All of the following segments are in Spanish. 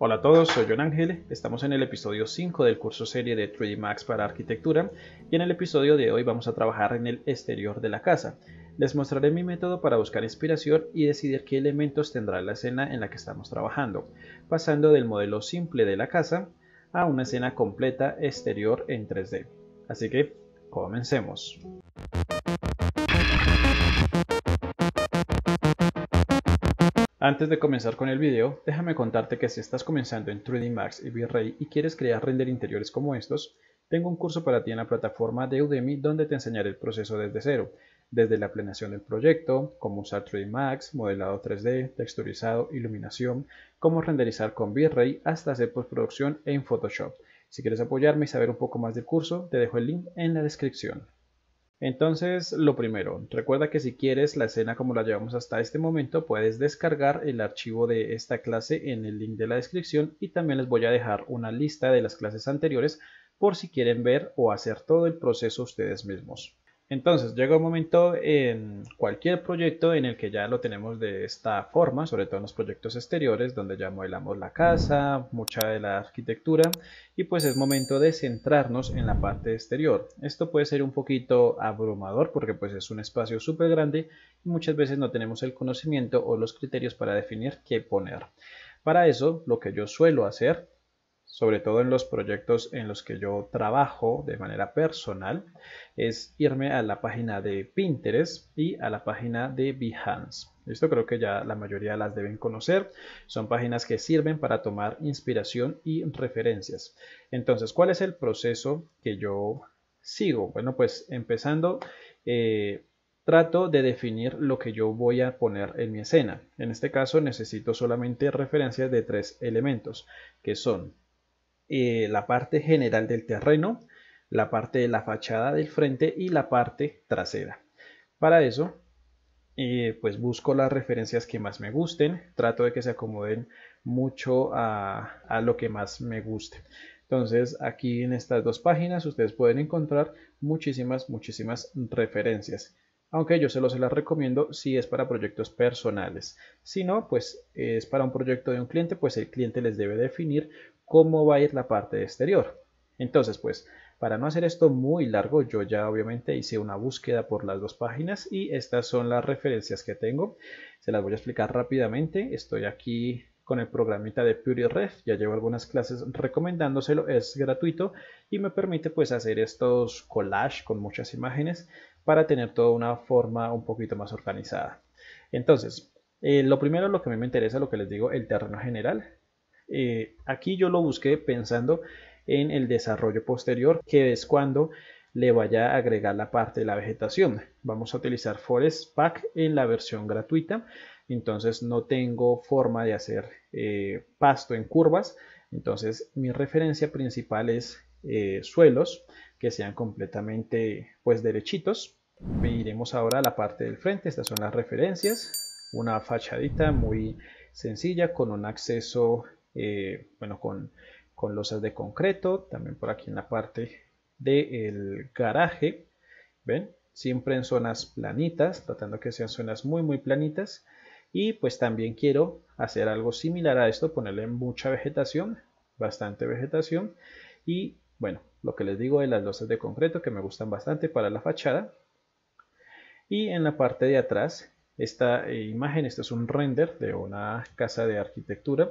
Hola a todos, soy John Ángel, estamos en el episodio 5 del curso serie de 3D Max para arquitectura y en el episodio de hoy vamos a trabajar en el exterior de la casa. Les mostraré mi método para buscar inspiración y decidir qué elementos tendrá la escena en la que estamos trabajando, pasando del modelo simple de la casa a una escena completa exterior en 3D. Así que, comencemos. Antes de comenzar con el video, déjame contarte que si estás comenzando en 3D Max y V-Ray y quieres crear render interiores como estos, tengo un curso para ti en la plataforma de Udemy donde te enseñaré el proceso desde cero, desde la planeación del proyecto, cómo usar 3D Max, modelado 3D, texturizado, iluminación, cómo renderizar con V-Ray hasta hacer postproducción en Photoshop. Si quieres apoyarme y saber un poco más del curso, te dejo el link en la descripción. Entonces, lo primero, recuerda que si quieres la escena como la llevamos hasta este momento, puedes descargar el archivo de esta clase en el link de la descripción y también les voy a dejar una lista de las clases anteriores por si quieren ver o hacer todo el proceso ustedes mismos. Entonces llega un momento en cualquier proyecto en el que ya lo tenemos de esta forma, sobre todo en los proyectos exteriores, donde ya modelamos la casa, mucha de la arquitectura, y pues es momento de centrarnos en la parte exterior. Esto puede ser un poquito abrumador porque pues es un espacio súper grande y muchas veces no tenemos el conocimiento o los criterios para definir qué poner. Para eso, lo que yo suelo hacer sobre todo en los proyectos en los que yo trabajo de manera personal, es irme a la página de Pinterest y a la página de Behance. Esto creo que ya la mayoría las deben conocer. Son páginas que sirven para tomar inspiración y referencias. Entonces, ¿cuál es el proceso que yo sigo? Bueno, pues empezando, eh, trato de definir lo que yo voy a poner en mi escena. En este caso necesito solamente referencias de tres elementos, que son eh, la parte general del terreno, la parte de la fachada del frente y la parte trasera. Para eso, eh, pues busco las referencias que más me gusten, trato de que se acomoden mucho a, a lo que más me guste. Entonces aquí en estas dos páginas ustedes pueden encontrar muchísimas, muchísimas referencias. Aunque yo se los las recomiendo si es para proyectos personales. Si no, pues es para un proyecto de un cliente, pues el cliente les debe definir cómo va a ir la parte exterior. Entonces, pues, para no hacer esto muy largo, yo ya obviamente hice una búsqueda por las dos páginas y estas son las referencias que tengo. Se las voy a explicar rápidamente. Estoy aquí con el programita de PuriRef, ya llevo algunas clases recomendándoselo, es gratuito y me permite pues hacer estos collage con muchas imágenes para tener toda una forma un poquito más organizada. Entonces, eh, lo primero, lo que a mí me interesa, lo que les digo, el terreno general. Eh, aquí yo lo busqué pensando en el desarrollo posterior, que es cuando le vaya a agregar la parte de la vegetación. Vamos a utilizar Forest Pack en la versión gratuita, entonces no tengo forma de hacer eh, pasto en curvas, entonces mi referencia principal es eh, suelos que sean completamente pues derechitos. Iremos ahora la parte del frente, estas son las referencias, una fachadita muy sencilla con un acceso eh, bueno, con, con losas de concreto, también por aquí en la parte del garaje, ¿ven? Siempre en zonas planitas, tratando que sean zonas muy muy planitas. Y pues también quiero hacer algo similar a esto, ponerle mucha vegetación, bastante vegetación. Y bueno, lo que les digo de las losas de concreto que me gustan bastante para la fachada. Y en la parte de atrás esta eh, imagen, este es un render de una casa de arquitectura.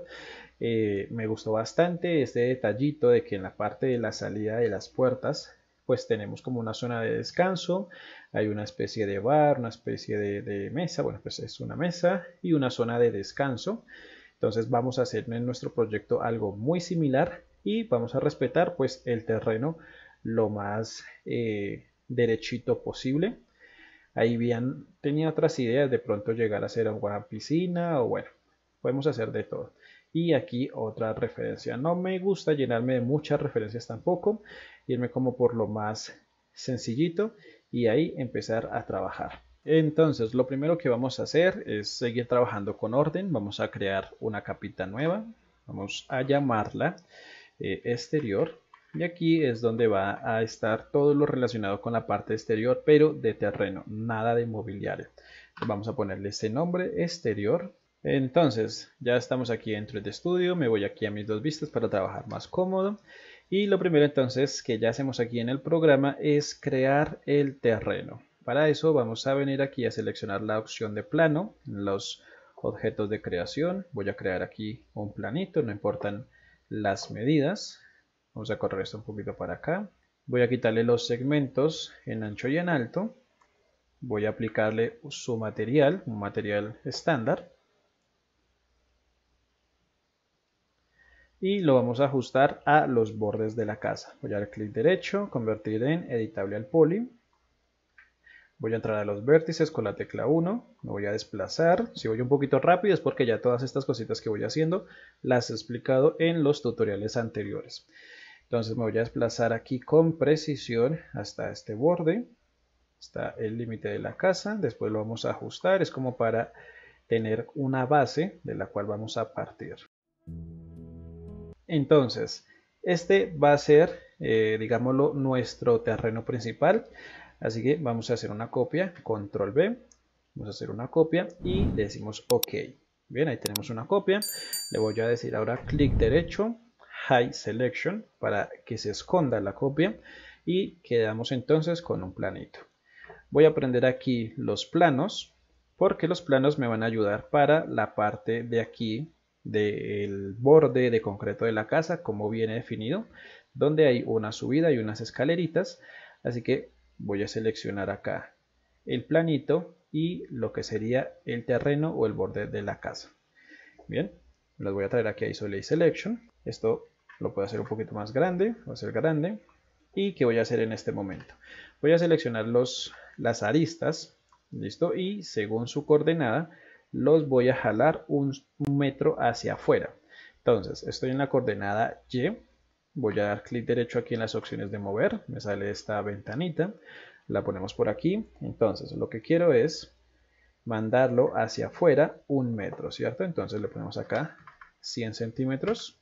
Eh, me gustó bastante este detallito de que en la parte de la salida de las puertas pues tenemos como una zona de descanso, hay una especie de bar, una especie de, mesa, bueno pues es una mesa y una zona de descanso. Entonces vamos a hacer en nuestro proyecto algo muy similar y vamos a respetar pues el terreno lo más eh, derechito posible ahí bien tenía otras ideas, de pronto llegar a hacer una piscina o bueno, podemos hacer de todo. Y aquí otra referencia. No me gusta llenarme de muchas referencias tampoco, irme como por lo más sencillito y ahí empezar a trabajar. Entonces, lo primero que vamos a hacer es seguir trabajando con orden. Vamos a crear una capita nueva. Vamos a llamarla eh, exterior. Y aquí es donde va a estar todo lo relacionado con la parte exterior, pero de terreno, nada de mobiliario. Vamos a ponerle este nombre exterior. Entonces, ya estamos aquí dentro de Studio, me voy aquí a mis dos vistas para trabajar más cómodo. Y lo primero entonces que ya hacemos aquí en el programa es crear el terreno. Para eso vamos a venir aquí a seleccionar la opción de plano, los objetos de creación. Voy a crear aquí un planito, no importan las medidas. Vamos a correr esto un poquito para acá. Voy a quitarle los segmentos en ancho y en alto. Voy a aplicarle su material, un material estándar. y lo vamos a ajustar a los bordes de la casa. Voy a dar clic derecho, convertir en editable al poli. Voy a entrar a los vértices con la tecla 1, me voy a desplazar. Si voy un poquito rápido es porque ya todas estas cositas que voy haciendo las he explicado en los tutoriales anteriores. Entonces me voy a desplazar aquí con precisión hasta este borde. Está el límite de la casa, después lo vamos a ajustar, es como para tener una base de la cual vamos a partir. Entonces, este va a ser, eh, digámoslo, nuestro terreno principal. Así que vamos a hacer una copia, control B, vamos a hacer una copia y le decimos OK. Bien, ahí tenemos una copia. Le voy a decir ahora clic derecho, High Selection, para que se esconda la copia y quedamos entonces con un planito. Voy a prender aquí los planos, porque los planos me van a ayudar para la parte de aquí del borde de concreto de la casa, como viene definido, donde hay una subida y unas escaleritas. Así que voy a seleccionar acá el planito y lo que sería el terreno o el borde de la casa. Bien, los voy a traer aquí a Isolate Selection. Esto lo puedo hacer un poquito más grande, voy a hacer grande. ¿Y qué voy a hacer en este momento? Voy a seleccionar los, las aristas, ¿listo? Y según su coordenada, los voy a jalar un, metro hacia afuera. Entonces, estoy en la coordenada Y, voy a dar clic derecho aquí en las opciones de mover, me sale esta ventanita, la ponemos por aquí. Entonces, lo que quiero es mandarlo hacia afuera un metro, ¿cierto? Entonces le ponemos acá 100 centímetros,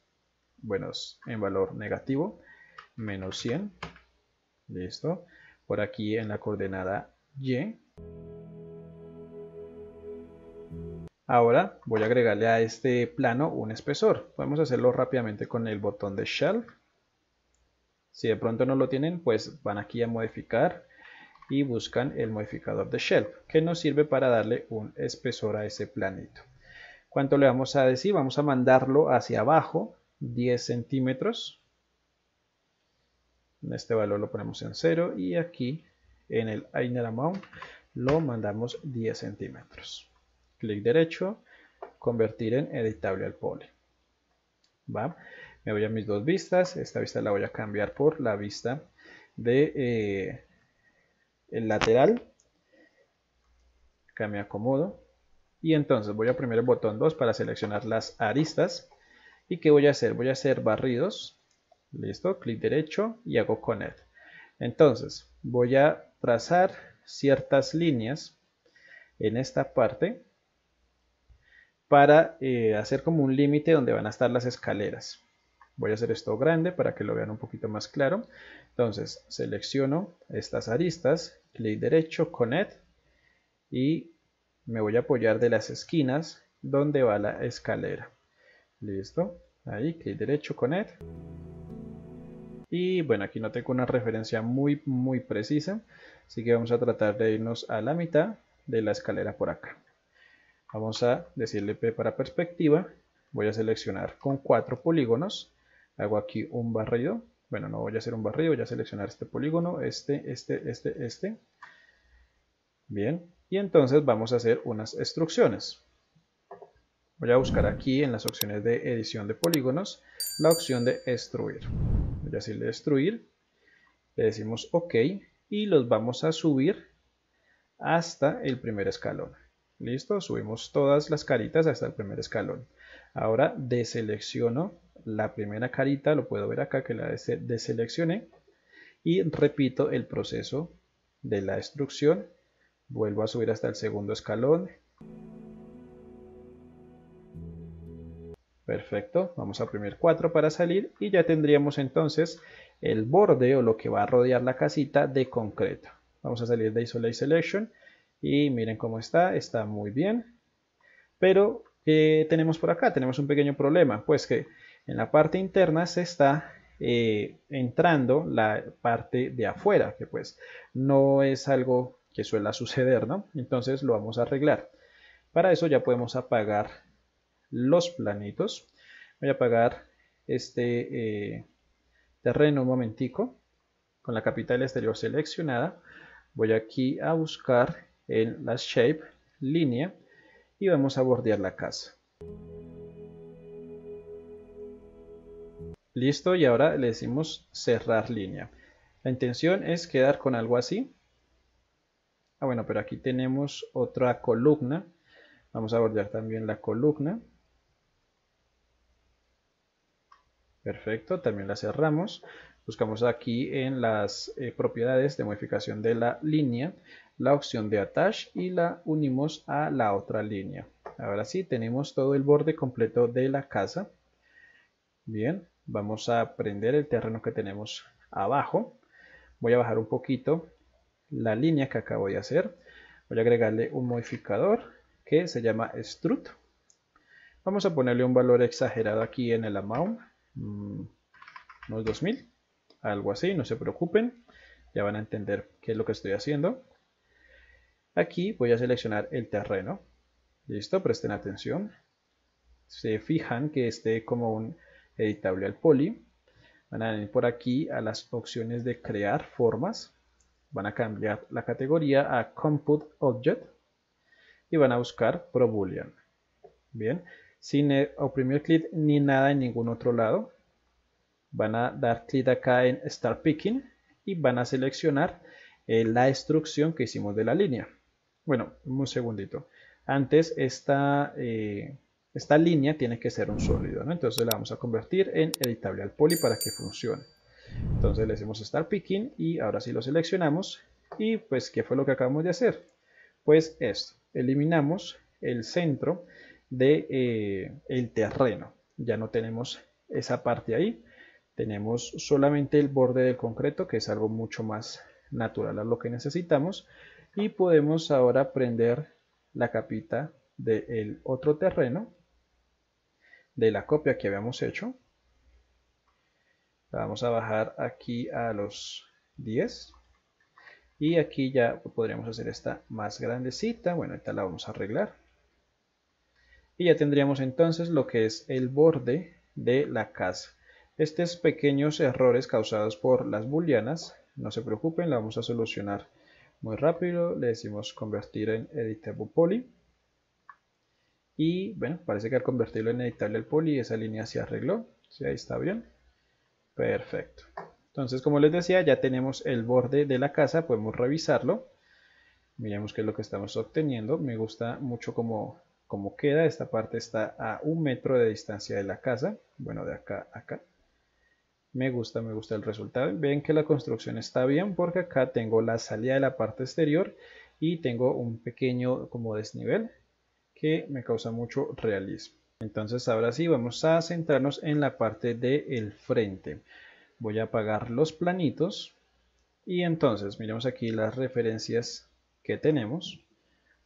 bueno, en valor negativo, menos 100, listo. Por aquí en la coordenada Y, Ahora voy a agregarle a este plano un espesor. Podemos hacerlo rápidamente con el botón de Shelf. Si de pronto no lo tienen, pues van aquí a modificar y buscan el modificador de Shelf, que nos sirve para darle un espesor a ese planito. ¿Cuánto le vamos a decir? Vamos a mandarlo hacia abajo, 10 centímetros. En este valor lo ponemos en 0 y aquí en el Inner Amount lo mandamos 10 centímetros clic derecho, convertir en editable al poly. ¿Va? Me voy a mis dos vistas, esta vista la voy a cambiar por la vista de eh, el lateral, acá me acomodo y entonces voy a oprimir el botón 2 para seleccionar las aristas y ¿qué voy a hacer? Voy a hacer barridos, listo, clic derecho y hago connect. Entonces voy a trazar ciertas líneas en esta parte para eh, hacer como un límite donde van a estar las escaleras. Voy a hacer esto grande para que lo vean un poquito más claro. Entonces selecciono estas aristas, clic derecho, Connect y me voy a apoyar de las esquinas donde va la escalera. Listo, ahí clic derecho, Connect. Y bueno, aquí no tengo una referencia muy muy precisa, así que vamos a tratar de irnos a la mitad de la escalera por acá. Vamos a decirle P para perspectiva. Voy a seleccionar con cuatro polígonos. Hago aquí un barrido. Bueno, no voy a hacer un barrido, voy a seleccionar este polígono, este, este, este, este. Bien, y entonces vamos a hacer unas instrucciones. Voy a buscar aquí en las opciones de edición de polígonos la opción de extruir. Voy a decirle destruir. Le decimos OK y los vamos a subir hasta el primer escalón. Listo, subimos todas las caritas hasta el primer escalón. Ahora deselecciono la primera carita, lo puedo ver acá que la deseleccioné. Y repito el proceso de la destrucción. Vuelvo a subir hasta el segundo escalón. Perfecto, vamos a oprimir 4 para salir y ya tendríamos entonces el borde o lo que va a rodear la casita de concreto. Vamos a salir de Isolate Selection y miren cómo está, está muy bien. Pero ¿Qué tenemos por acá? Tenemos un pequeño problema, pues que en la parte interna se está eh, entrando la parte de afuera, que pues no es algo que suele suceder, ¿no? Entonces lo vamos a arreglar. Para eso ya podemos apagar los planitos. Voy a apagar este eh, terreno un momentico con la capital exterior seleccionada. Voy aquí a buscar en la shape línea y vamos a bordear la casa. Listo, y ahora le decimos cerrar línea. La intención es quedar con algo así. Ah, bueno, pero aquí tenemos otra columna. Vamos a bordear también la columna. Perfecto, también la cerramos. Buscamos aquí en las eh, propiedades de modificación de la línea la opción de attach y la unimos a la otra línea. Ahora sí, tenemos todo el borde completo de la casa. Bien, Vamos a prender el terreno que tenemos abajo. Voy a bajar un poquito la línea que acabo de hacer. Voy a agregarle un modificador que se llama strut. Vamos a ponerle un valor exagerado aquí en el amount. Mm, unos 2000. Algo así, no se preocupen. Ya van a entender qué es lo que estoy haciendo. Aquí voy a seleccionar el terreno. Listo, presten atención. Se fijan que esté como un editable al poly. Van a venir por aquí a las opciones de crear formas. Van a cambiar la categoría a Compute Object y van a buscar ProBoolean. Bien, sin oprimir clic ni nada en ningún otro lado. Van a dar clic acá en Start Picking y van a seleccionar eh, la instrucción que hicimos de la línea. Bueno, un segundito. Antes esta, eh, esta línea tiene que ser un sólido, ¿no? Entonces la vamos a convertir en editable al poly para que funcione. Entonces le decimos Start Picking y ahora sí lo seleccionamos. Y pues, ¿qué fue lo que acabamos de hacer? Pues esto, eliminamos el centro de, eh, el terreno. Ya no tenemos esa parte ahí. Tenemos solamente el borde del concreto, que es algo mucho más natural a lo que necesitamos. Y podemos ahora prender la capita del otro terreno de la copia que habíamos hecho. La vamos a bajar aquí a los 10. Y aquí ya podríamos hacer esta más grandecita. Bueno, esta la vamos a arreglar. Y ya tendríamos entonces lo que es el borde de la casa. Estos pequeños errores causados por las booleanas, no se preocupen, la vamos a solucionar muy rápido. Le decimos convertir en editable poly. Y bueno, parece que al convertirlo en editable el poly, esa línea se arregló. Sí, ahí está bien. Perfecto. Entonces, como les decía, ya tenemos el borde de la casa, podemos revisarlo. Miremos qué es lo que estamos obteniendo. Me gusta mucho cómo, cómo queda. Esta parte está a un metro de distancia de la casa. Bueno, de acá a acá. Me gusta, me gusta el resultado. Ven que la construcción está bien porque acá tengo la salida de la parte exterior y tengo un pequeño como desnivel que me causa mucho realismo. Entonces ahora sí vamos a centrarnos en la parte del frente. Voy a apagar los planitos y entonces miremos aquí las referencias que tenemos.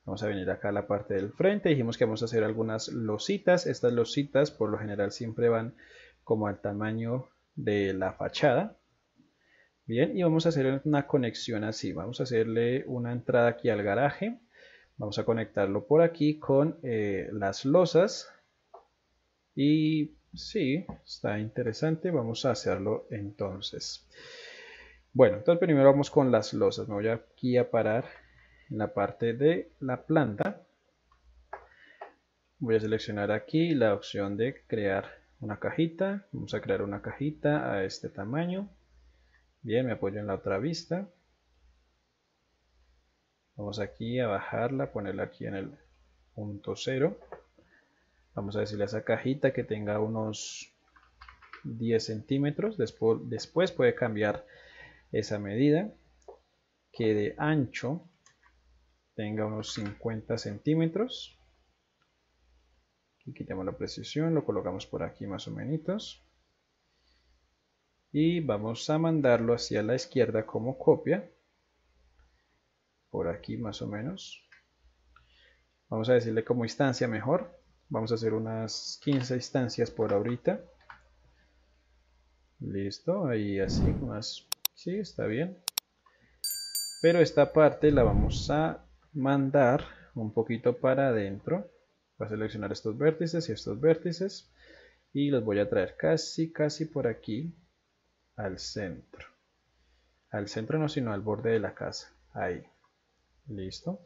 Vamos a venir acá a la parte del frente. Dijimos que vamos a hacer algunas lositas. Estas lositas por lo general siempre van como al tamaño de la fachada. Bien, y vamos a hacer una conexión así. Vamos a hacerle una entrada aquí al garaje Vamos a conectarlo por aquí con eh, las losas. Y sí, está interesante. Vamos a hacerlo entonces. Bueno, entonces primero vamos con las losas. Me voy aquí a parar en la parte de la planta. Voy a seleccionar aquí la opción de crear una cajita. Vamos a crear una cajita a este tamaño. Bien, me apoyo en la otra vista. Vamos aquí a bajarla, ponerla aquí en el punto cero. Vamos a decirle a esa cajita que tenga unos 10 centímetros. Después, después puede cambiar esa medida. Que de ancho tenga unos 50 centímetros. Aquí quitamos la precisión, lo colocamos por aquí más o menos. Y vamos a mandarlo hacia la izquierda como copia por aquí más o menos. Vamos a decirle como instancia mejor. Vamos a hacer unas 15 instancias por ahorita. Listo, ahí así, más, sí, está bien. Pero esta parte la vamos a mandar un poquito para adentro. Voy a seleccionar estos vértices y estos vértices y los voy a traer casi, casi por aquí al centro. Al centro no, sino al borde de la casa. Ahí. Listo.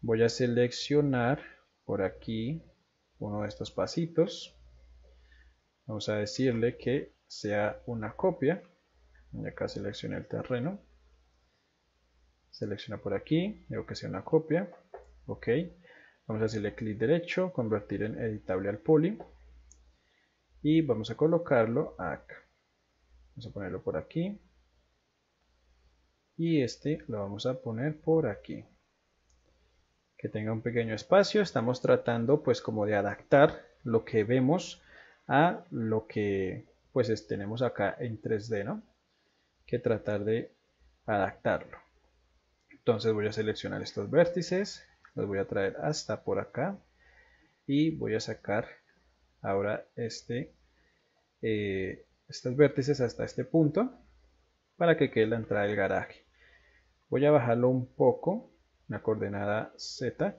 Voy a seleccionar por aquí uno de estos pasitos. Vamos a decirle que sea una copia. Y acá seleccioné el terreno. Selecciona por aquí. Digo que sea una copia. Ok. Vamos a hacerle clic derecho, convertir en editable al poly. Y vamos a colocarlo acá. Vamos a ponerlo por aquí. Y este lo vamos a poner por aquí. Que tenga un pequeño espacio. Estamos tratando pues como de adaptar lo que vemos a lo que pues tenemos acá en 3D, ¿no? Que tratar de adaptarlo. Entonces voy a seleccionar estos vértices, los voy a traer hasta por acá y voy a sacar ahora este eh, estos vértices hasta este punto para que quede la entrada del garaje. Voy a bajarlo un poco una coordenada z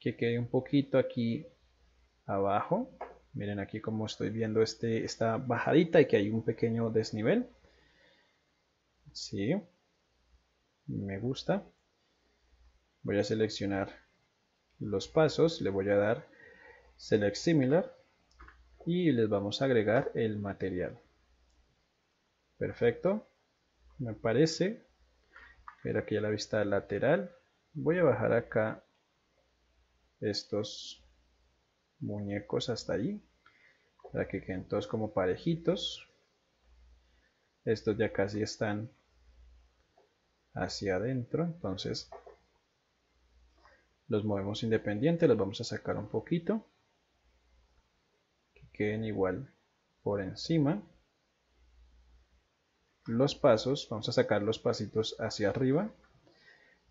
que quede un poquito aquí abajo. Miren aquí como estoy viendo este, esta bajadita y que hay un pequeño desnivel sí me gusta. Voy a seleccionar los pasos, le voy a dar Select Similar y les vamos a agregar el material. Perfecto, me parece. Ver aquí a la vista lateral. Voy a bajar acá estos muñecos hasta ahí para que queden todos como parejitos. Estos ya casi están hacia adentro. Entonces los movemos independiente los vamos a sacar un poquito que queden igual por encima. Los pasos vamos a sacar los pasitos hacia arriba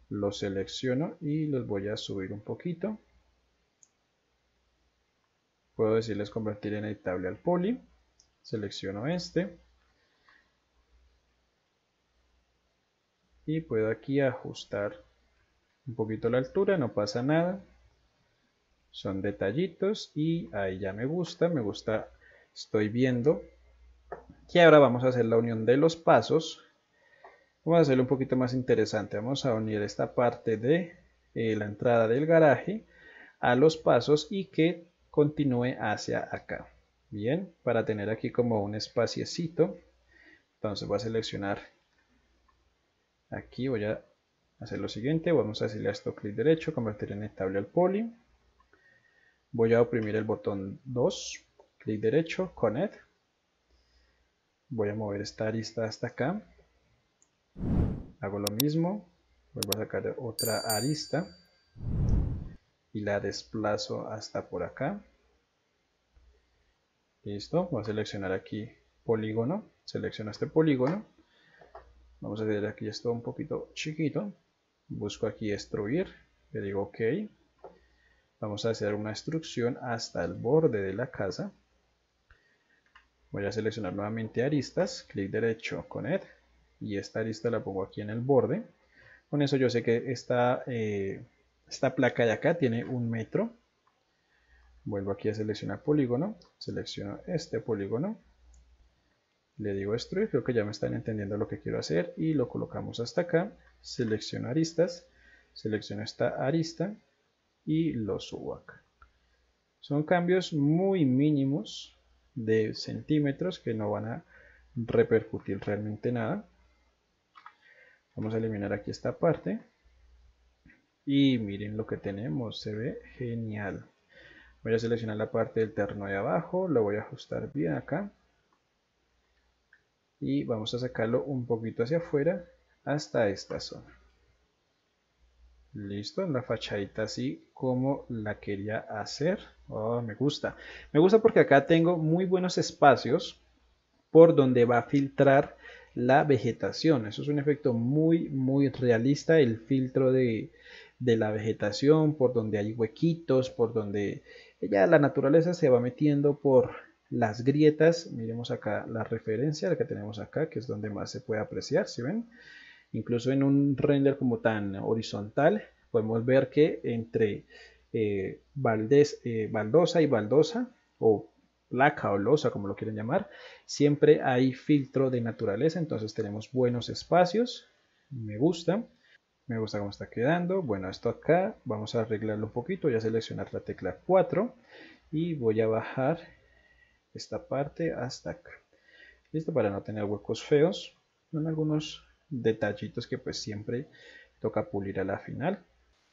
los selecciono y los voy a subir un poquito. Puedo decirles convertir en editable al poly selecciono este y puedo aquí ajustar un poquito la altura, no pasa nada. Son detallitos y ahí ya me gusta, me gusta, estoy viendo que ahora vamos a hacer la unión de los pasos. Vamos a hacerlo un poquito más interesante, vamos a unir esta parte de eh, la entrada del garaje a los pasos y que continúe hacia acá. Bien, para tener aquí como un espaciecito, entonces voy a seleccionar Aquí voy a hacer lo siguiente, vamos a hacerle a esto clic derecho, convertir en estable al poly. Voy a oprimir el botón 2, clic derecho, connect. Voy a mover esta arista hasta acá. Hago lo mismo, vuelvo a sacar otra arista y la desplazo hasta por acá. Listo, voy a seleccionar aquí polígono, selecciono este polígono Vamos a hacer aquí esto un poquito chiquito. Busco aquí extruir. Le digo OK. Vamos a hacer una extrusión hasta el borde de la casa. Voy a seleccionar nuevamente aristas. Clic derecho con Ed. Y esta arista la pongo aquí en el borde. Con eso yo sé que esta, eh, esta placa de acá tiene un metro. Vuelvo aquí a seleccionar polígono. Selecciono este polígono le digo extruir, creo que ya me están entendiendo lo que quiero hacer y lo colocamos hasta acá, selecciono aristas, selecciono esta arista y lo subo acá. Son cambios muy mínimos de centímetros que no van a repercutir realmente nada. Vamos a eliminar aquí esta parte. Y miren lo que tenemos, se ve genial. Voy a seleccionar la parte del terno de abajo, lo voy a ajustar bien acá y vamos a sacarlo un poquito hacia afuera hasta esta zona. Listo la fachadita así como la quería hacer. Oh, me gusta. Me gusta porque acá tengo muy buenos espacios por donde va a filtrar la vegetación. Eso es un efecto muy muy realista el filtro de, de la vegetación, por donde hay huequitos, por donde ya la naturaleza se va metiendo por las grietas. Miremos acá la referencia, la que tenemos acá, que es donde más se puede apreciar, si ven? Incluso en un render como tan horizontal, podemos ver que entre eh, eh, baldosa y baldosa, o placa o losa, como lo quieren llamar, siempre hay filtro de naturaleza, entonces tenemos buenos espacios, me gusta, me gusta cómo está quedando, bueno, esto acá, vamos a arreglarlo un poquito, voy a seleccionar la tecla 4 y voy a bajar esta parte hasta acá, listo, para no tener huecos feos, son algunos detallitos que pues siempre toca pulir a la final.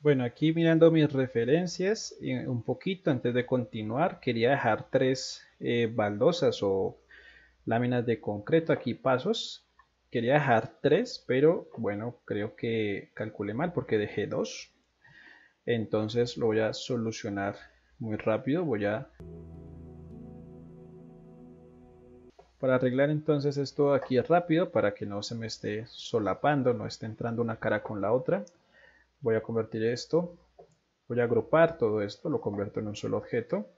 Bueno, aquí mirando mis referencias, un poquito antes de continuar, quería dejar tres eh, baldosas o láminas de concreto, aquí pasos. Quería dejar tres, pero bueno, creo que calculé mal porque dejé dos. Entonces lo voy a solucionar muy rápido. Voy a... Para arreglar entonces esto aquí rápido, para que no se me esté solapando, no esté entrando una cara con la otra voy a convertir esto, voy a agrupar todo esto, lo convierto en un solo objeto.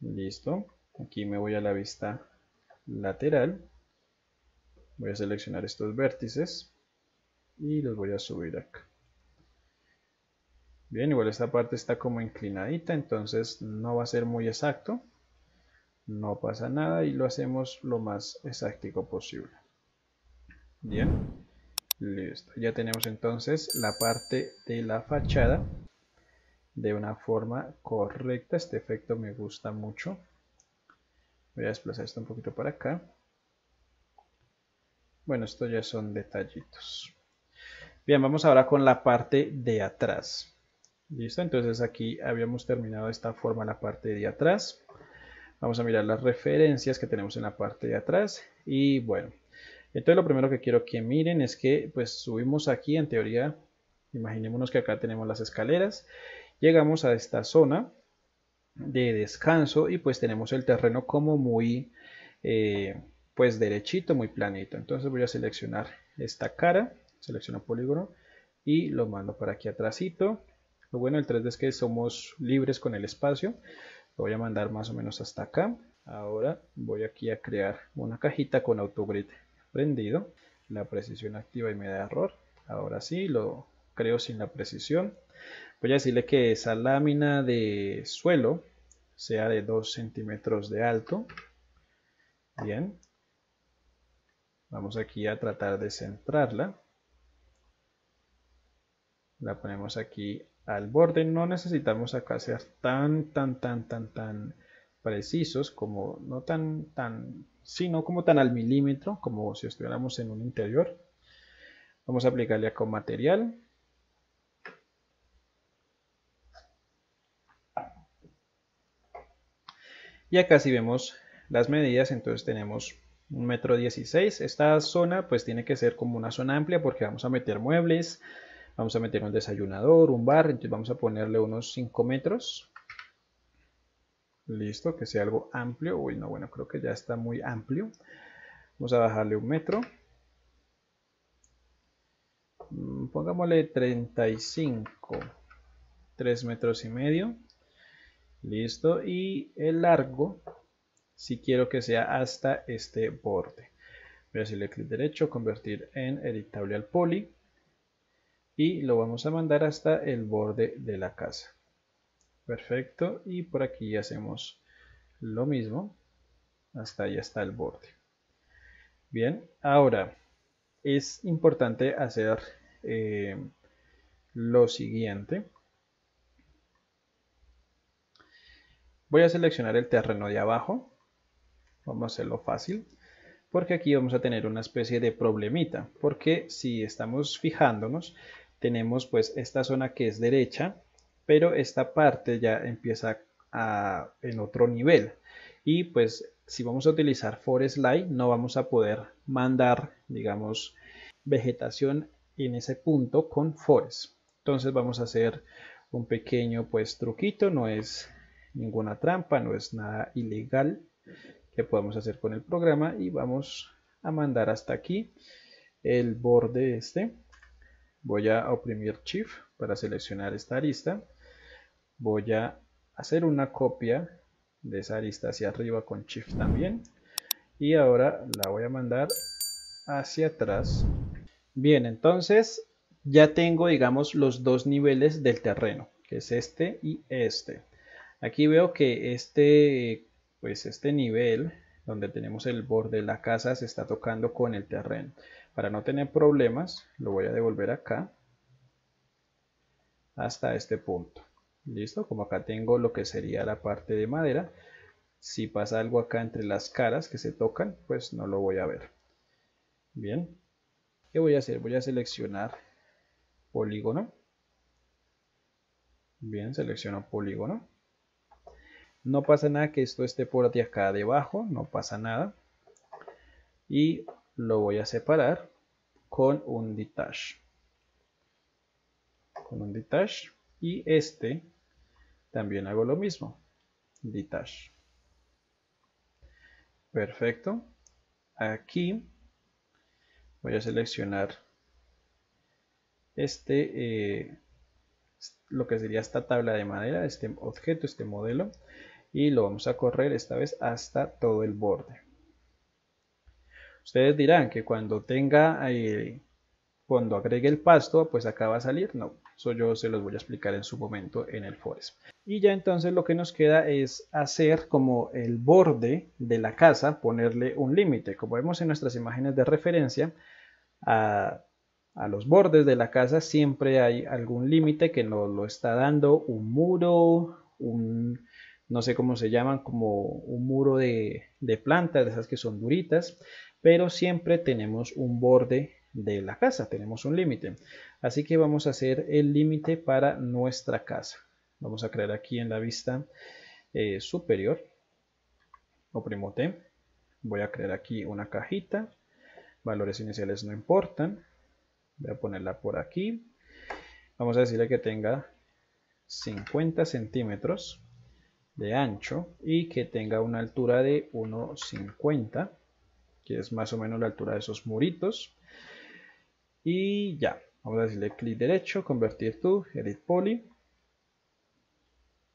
Listo. Aquí me voy a la vista lateral. Voy a seleccionar estos vértices y los voy a subir acá. Bien, igual esta parte está como inclinadita, entonces no va a ser muy exacto. No pasa nada y lo hacemos lo más exacto posible. Bien. Listo, ya tenemos entonces la parte de la fachada de una forma correcta. Este efecto me gusta mucho. Voy a desplazar esto un poquito para acá. Bueno, esto ya son detallitos. Bien, vamos ahora con la parte de atrás. Listo, entonces aquí habíamos terminado esta forma la parte de atrás. Vamos a mirar las referencias que tenemos en la parte de atrás. Y bueno, entonces lo primero que quiero que miren es que pues subimos aquí en teoría, imaginémonos que acá tenemos las escaleras, llegamos a esta zona de descanso y pues tenemos el terreno como muy eh, pues derechito, muy planito. Entonces voy a seleccionar esta cara, selecciono polígono y lo mando para aquí atrásito. Lo bueno del 3D es que somos libres con el espacio. Lo voy a mandar más o menos hasta acá. Ahora voy aquí a crear una cajita con AutoGrid prendido. La precisión activa y me da error. Ahora sí, lo creo sin la precisión. Voy a decirle que esa lámina de suelo sea de 2 centímetros de alto. Bien. Vamos aquí a tratar de centrarla. La ponemos aquí al borde. No necesitamos acá ser tan, tan, tan, tan, tan precisos como no tan, tan sino como tan al milímetro, como si estuviéramos en un interior. Vamos a aplicarle acá con material. Y acá si vemos las medidas, entonces tenemos un metro 16. Esta zona pues tiene que ser como una zona amplia porque vamos a meter muebles, vamos a meter un desayunador, un bar, entonces vamos a ponerle unos 5 metros. Listo, que sea algo amplio. Uy, no, bueno, creo que ya está muy amplio. Vamos a bajarle un metro. Mm, pongámosle 35. 3 metros y medio. Listo. Y el largo, si quiero que sea hasta este borde. Voy a hacerle clic derecho, convertir en editable al poly. Y lo vamos a mandar hasta el borde de la casa. Perfecto. Y por aquí hacemos lo mismo. Hasta ahí está el borde. Bien, ahora es importante hacer eh, lo siguiente. Voy a seleccionar el terreno de abajo. Vamos a hacerlo fácil. Porque aquí vamos a tener una especie de problemita. Porque si estamos fijándonos, tenemos pues esta zona que es derecha pero esta parte ya empieza a, en otro nivel. Y pues si vamos a utilizar Forest Light no vamos a poder mandar digamos vegetación en ese punto con Forest entonces vamos a hacer un pequeño pues truquito. No es ninguna trampa no es nada ilegal que podemos hacer con el programa. Y vamos a mandar hasta aquí el borde este voy a oprimir Shift para seleccionar esta arista. Voy a hacer una copia de esa arista hacia arriba con Shift también. Y ahora la voy a mandar hacia atrás. Bien, entonces ya tengo, digamos, los dos niveles del terreno, que es este y este. Aquí veo que este, pues este nivel donde tenemos el borde de la casa se está tocando con el terreno. Para no tener problemas, lo voy a devolver acá hasta este punto. ¿Listo? Como acá tengo lo que sería la parte de madera, si pasa algo acá entre las caras que se tocan, pues no lo voy a ver. Bien. ¿Qué voy a hacer? Voy a seleccionar polígono. Bien, selecciono polígono. No pasa nada que esto esté por acá debajo, no pasa nada. Y lo voy a separar con un detach. Con un detach. Y este también hago lo mismo. Detach. Perfecto. Aquí voy a seleccionar este, eh, lo que sería esta tabla de madera, este objeto, este modelo y lo vamos a correr esta vez hasta todo el borde. Ustedes dirán que cuando tenga, eh, cuando agregue el pasto, pues acá va a salir. No, eso yo se los voy a explicar en su momento en el Forest. Y ya entonces lo que nos queda es hacer como el borde de la casa, ponerle un límite. Como vemos en nuestras imágenes de referencia, a, los bordes de la casa siempre hay algún límite que nos lo está dando un muro, un, no sé cómo se llaman, como un muro de, plantas, de esas que son duritas, pero siempre tenemos un borde de la casa, tenemos un límite. Así que vamos a hacer el límite para nuestra casa. Vamos a crear aquí en la vista eh, superior, oprimo T, voy a crear aquí una cajita, valores iniciales no importan, voy a ponerla por aquí, vamos a decirle que tenga 50 centímetros, de ancho y que tenga una altura de 1,50 que es más o menos la altura de esos muritos. Y ya, vamos a decirle clic derecho, convertir to, edit poly.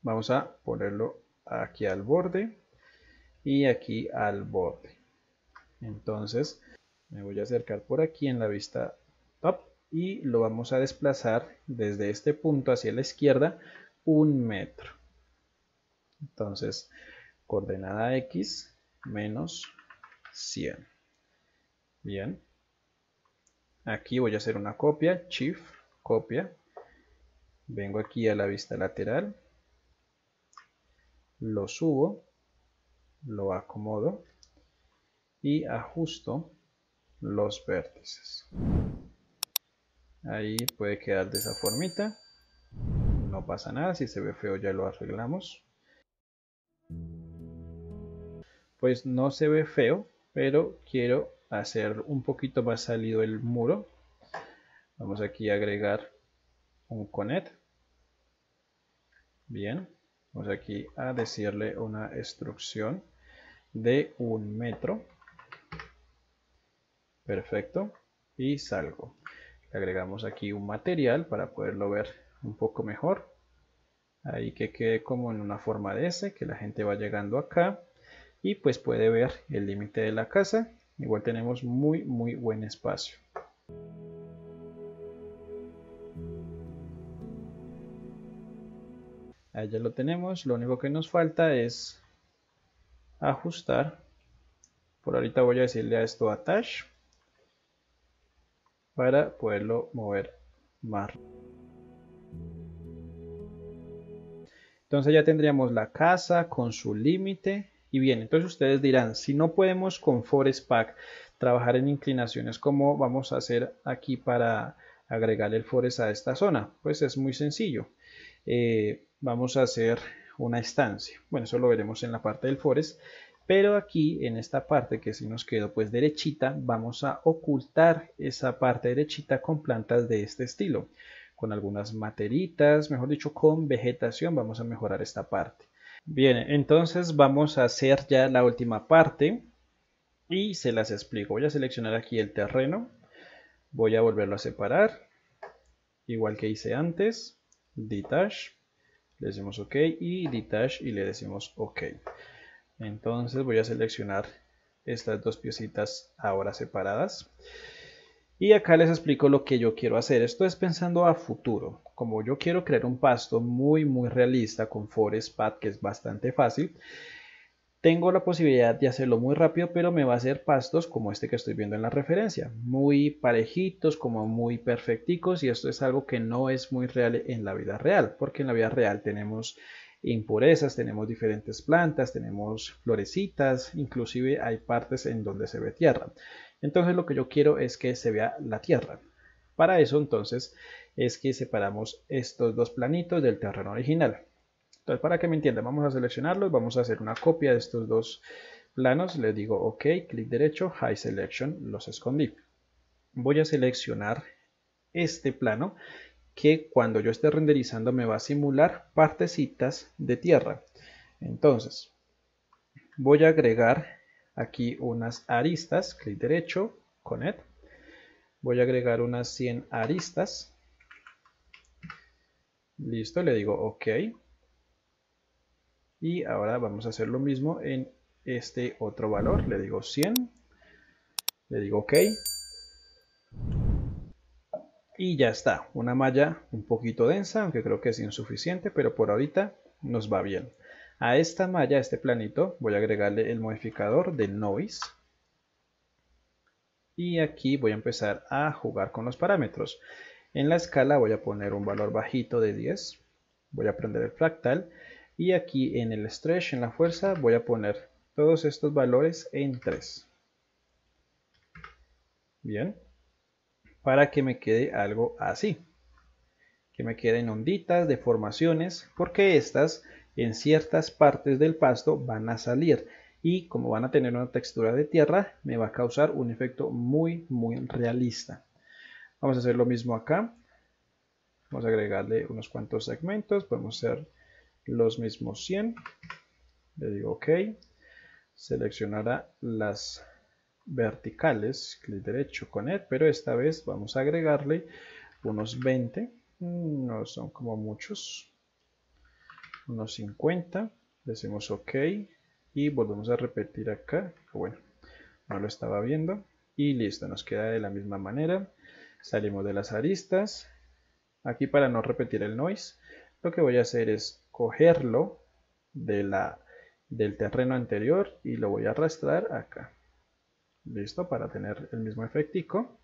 Vamos a ponerlo aquí al borde y aquí al borde. Entonces me voy a acercar por aquí en la vista top y lo vamos a desplazar desde este punto hacia la izquierda un metro. Entonces, coordenada X menos 100. Bien. Aquí voy a hacer una copia, Shift, copia. Vengo aquí a la vista lateral. Lo subo. Lo acomodo. Y ajusto los vértices. Ahí puede quedar de esa formita. No pasa nada, si se ve feo ya lo arreglamos. pues no se ve feo, pero quiero hacer un poquito más salido el muro. Vamos aquí a agregar un conet. Bien, vamos aquí a decirle una instrucción de un metro. Perfecto. Y salgo. agregamos aquí un material para poderlo ver un poco mejor. Ahí que quede como en una forma de S, que la gente va llegando acá y pues puede ver el límite de la casa. Igual tenemos muy muy buen espacio. Ahí ya lo tenemos. Lo único que nos falta es ajustar. Por ahorita voy a decirle a esto attach para poderlo mover más. Entonces ya tendríamos la casa con su límite y bien, entonces ustedes dirán, si no podemos con Forest Pack trabajar en inclinaciones, ¿cómo vamos a hacer aquí para agregar el Forest a esta zona? Pues es muy sencillo. Eh, vamos a hacer una estancia. Bueno, eso lo veremos en la parte del Forest. Pero aquí en esta parte que si nos quedó pues derechita, vamos a ocultar esa parte derechita con plantas de este estilo. Con algunas materitas, mejor dicho, con vegetación vamos a mejorar esta parte. Bien, entonces vamos a hacer ya la última parte y se las explico. Voy a seleccionar aquí el terreno, voy a volverlo a separar, igual que hice antes, detach, le decimos ok y detach y le decimos ok. Entonces voy a seleccionar estas dos piecitas ahora separadas. Y acá les explico lo que yo quiero hacer. Esto es pensando a futuro. Como yo quiero crear un pasto muy muy realista con Forest Path que es bastante fácil, tengo la posibilidad de hacerlo muy rápido, pero me va a hacer pastos como este que estoy viendo en la referencia. Muy parejitos, como muy perfecticos y esto es algo que no es muy real en la vida real, porque en la vida real tenemos impurezas, tenemos diferentes plantas, tenemos florecitas, inclusive hay partes en donde se ve tierra. Entonces lo que yo quiero es que se vea la tierra. Para eso entonces es que separamos estos dos planitos del terreno original. Entonces, para que me entiendan, vamos a seleccionarlos, vamos a hacer una copia de estos dos planos, le digo OK, clic derecho, High Selection, los escondí. Voy a seleccionar este plano que cuando yo esté renderizando me va a simular partecitas de tierra. Entonces, voy a agregar aquí unas aristas, clic derecho, Connect. Voy a agregar unas 100 aristas. Listo, le digo OK. Y ahora vamos a hacer lo mismo en este otro valor. Le digo 100 le digo ok. Y ya está. Una malla un poquito densa aunque creo que es insuficiente pero por ahorita nos va bien a esta malla, a este planito voy a agregarle el modificador de noise y aquí voy a empezar a jugar con los parámetros en la escala voy a poner un valor bajito de 10 voy a prender el fractal y aquí en el stretch, en la fuerza, voy a poner todos estos valores en 3. Bien. Para que me quede algo así. Que me queden onditas, deformaciones, porque estas en ciertas partes del pasto van a salir. Y como van a tener una textura de tierra, me va a causar un efecto muy, muy realista. Vamos a hacer lo mismo acá. Vamos a agregarle unos cuantos segmentos. Podemos hacer los mismos 100 le digo ok seleccionará las verticales clic derecho con él pero esta vez vamos a agregarle unos 20 mm, no son como muchos unos 50 decimos ok y volvemos a repetir acá bueno no lo estaba viendo y listo nos queda de la misma manera salimos de las aristas aquí para no repetir el noise lo que voy a hacer es cogerlo de la, del terreno anterior y lo voy a arrastrar acá. Listo, para tener el mismo efectico.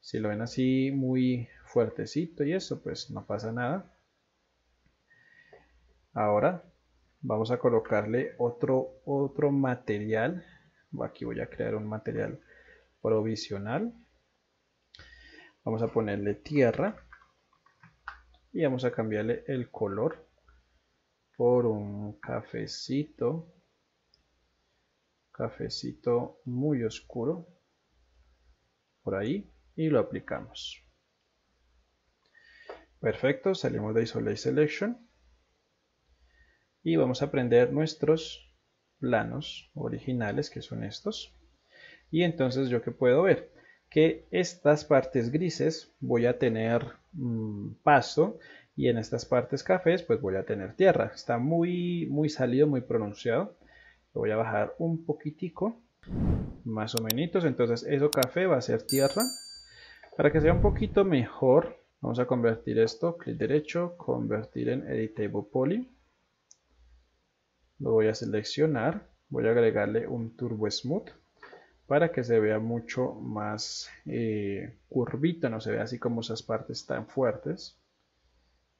Si lo ven así muy fuertecito y eso, pues no pasa nada. Ahora vamos a colocarle otro, otro material. Aquí voy a crear un material provisional. Vamos a ponerle tierra y vamos a cambiarle el color por un cafecito cafecito muy oscuro por ahí y lo aplicamos perfecto salimos de isolate selection y vamos a prender nuestros planos originales que son estos. Y entonces yo que puedo ver que estas partes grises voy a tener mm, paso y en estas partes cafés pues voy a tener tierra. Está muy muy salido muy pronunciado. Lo voy a bajar un poquitico más o menos. Entonces eso café va a ser tierra. Para que sea un poquito mejor vamos a convertir esto clic derecho convertir en editable poly lo voy a seleccionar. Voy a agregarle un turbo smooth para que se vea mucho más eh, curvito no se vea así como esas partes tan fuertes.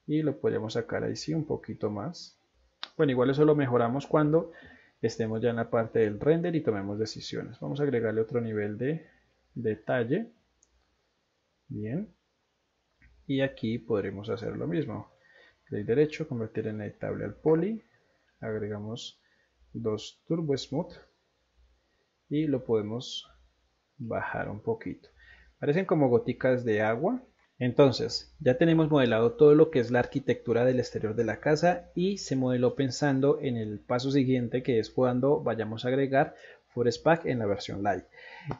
Y lo podemos sacar ahí sí un poquito más. Bueno igual eso lo mejoramos cuando estemos ya en la parte del render y tomemos decisiones. Vamos a agregarle otro nivel de detalle. Bien. Y aquí podremos hacer lo mismo. Clic derecho convertir en editable al poly agregamos dos turbo smooth y lo podemos bajar un poquito. Parecen como goticas de agua. Entonces, ya tenemos modelado todo lo que es la arquitectura del exterior de la casa y se modeló pensando en el paso siguiente que es cuando vayamos a agregar Forest Pack en la versión Lite.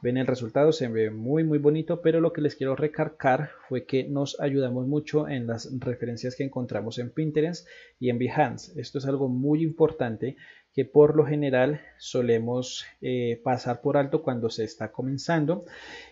Ven el resultado, se ve muy muy bonito, pero lo que les quiero recargar fue que nos ayudamos mucho en las referencias que encontramos en Pinterest y en Behance. Esto es algo muy importante que por lo general solemos eh, pasar por alto cuando se está comenzando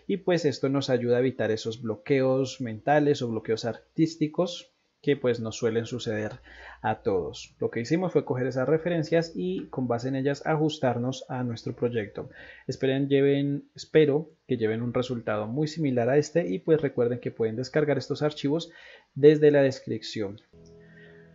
y pues esto nos ayuda a evitar esos bloqueos mentales o bloqueos artísticos que pues nos suelen suceder a todos. Lo que hicimos fue coger esas referencias y con base en ellas ajustarnos a nuestro proyecto. Esperen, lleven, espero que lleven un resultado muy similar a este y pues recuerden que pueden descargar estos archivos desde la descripción.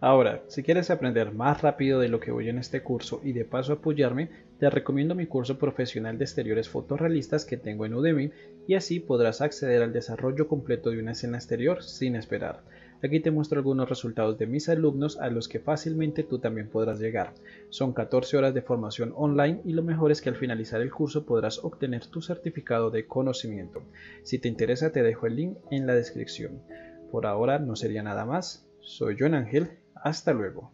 Ahora, si quieres aprender más rápido de lo que voy en este curso y de paso apoyarme, te recomiendo mi curso profesional de exteriores fotorrealistas que tengo en Udemy y así podrás acceder al desarrollo completo de una escena exterior sin esperar. Aquí te muestro algunos resultados de mis alumnos a los que fácilmente tú también podrás llegar. Son 14 horas de formación online y lo mejor es que al finalizar el curso podrás obtener tu certificado de conocimiento. Si te interesa te dejo el link en la descripción. Por ahora no sería nada más. Soy John Ángel hasta luego.